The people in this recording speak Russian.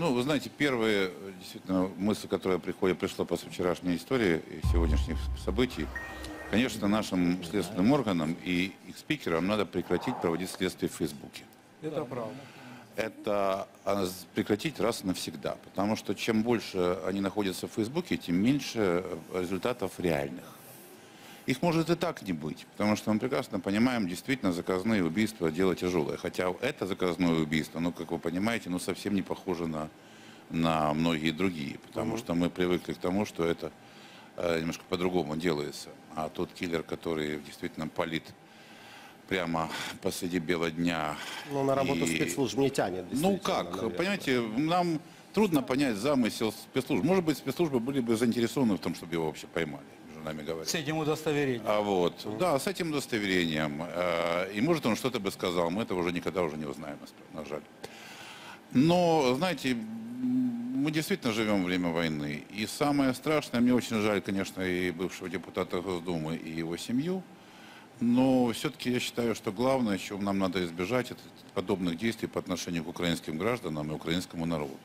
Ну, вы знаете, первая э, действительно мысль, которая приходит, пришла после вчерашней истории и сегодняшних событий, конечно, нашим следственным органам и их спикерам надо прекратить проводить следствие в Фейсбуке. Это правда. Это а, прекратить раз и навсегда. Потому что чем больше они находятся в Фейсбуке, тем меньше э, результатов реальных. Их может и так не быть, потому что мы прекрасно понимаем, действительно, заказные убийства – дело тяжелое. Хотя это заказное убийство, ну, как вы понимаете, ну, совсем не похоже на, на многие другие, потому что мы привыкли к тому, что это э, немножко по-другому делается. А тот киллер, который действительно палит прямо посреди бела дня. Ну, на работу и- спецслужб не тянет. ну как, наверное. понимаете, нам трудно понять замысел спецслужб. Может быть, спецслужбы были бы заинтересованы в том, чтобы его вообще поймали, между нами говоря. С этим удостоверением. А вот, да, с этим удостоверением. Э, И может он что-то бы сказал, мы этого уже никогда уже не узнаем, на жаль. Но, знаете, мы действительно живем в время войны. И самое страшное, мне очень жаль, конечно, и бывшего депутата Госдумы, и его семью. Но все-таки я считаю, что главное, чего нам надо избежать, это подобных действий по отношению к украинским гражданам и украинскому народу.